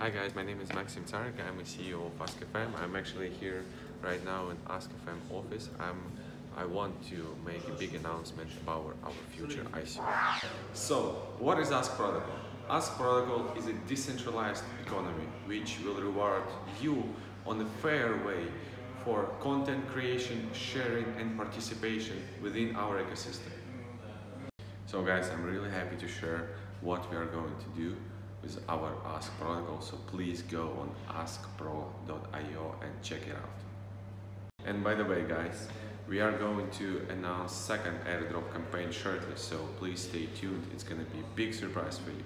Hi guys, my name is Maxym Tsaryk. I'm a CEO of AskFM. I'm actually here right now in AskFM office. I'm I want to make a big announcement about our future ICO. So, what is ASQ Protocol? ASQ Protocol is a decentralized economy which will reward you on a fair way for content creation, sharing and participation within our ecosystem. So guys, I'm really happy to share what we are going to do our ASQ protocol. So please go on askpro.io and check it out. And by the way, guys, we are going to announce second airdrop campaign shortly. So please stay tuned. It's gonna be a big surprise for you.